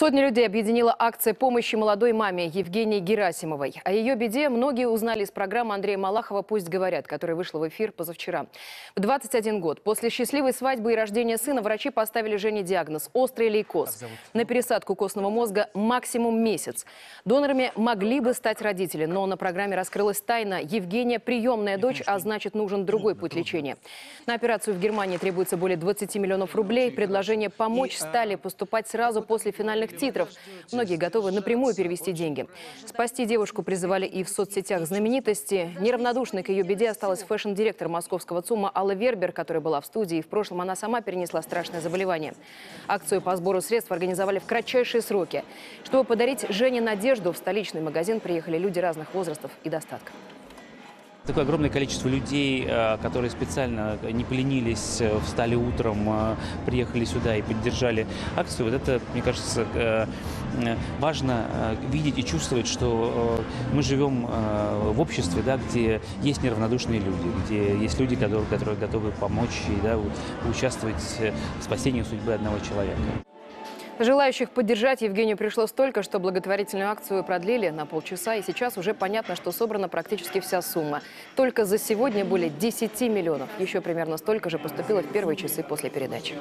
Сотни людей объединила акция помощи молодой маме Евгении Герасимовой. О ее беде многие узнали из программы Андрея Малахова «Пусть говорят», которая вышла в эфир позавчера. В 21 год после счастливой свадьбы и рождения сына врачи поставили Жене диагноз – острый лейкоз. На пересадку костного мозга максимум месяц. Донорами могли бы стать родители, но на программе раскрылась тайна. Евгения – приемная дочь, а значит нужен другой путь лечения. На операцию в Германии требуется более 20 миллионов рублей. Предложение помочь стали поступать сразу после финальных титров. Многие готовы напрямую перевести деньги. Спасти девушку призывали и в соцсетях знаменитости. Неравнодушной к ее беде осталась fashion-директор московского ЦУМа Алла Вербер, которая была в студии. В прошлом она сама перенесла страшное заболевание. Акцию по сбору средств организовали в кратчайшие сроки. Чтобы подарить Жене надежду, в столичный магазин приехали люди разных возрастов и достатка. Такое огромное количество людей, э, которые специально не поленились, э, встали утром, э, приехали сюда и поддержали акцию. Вот это, мне кажется, важно видеть и чувствовать, что мы живем в обществе, да, где есть неравнодушные люди, где есть люди, которые, которые готовы помочь и да, участвовать в спасении судьбы одного человека. Желающих поддержать Евгению пришло столько, что благотворительную акцию продлили на полчаса. И сейчас уже понятно, что собрана практически вся сумма. Только за сегодня более 10 миллионов. Еще примерно столько же поступило в первые часы после передачи.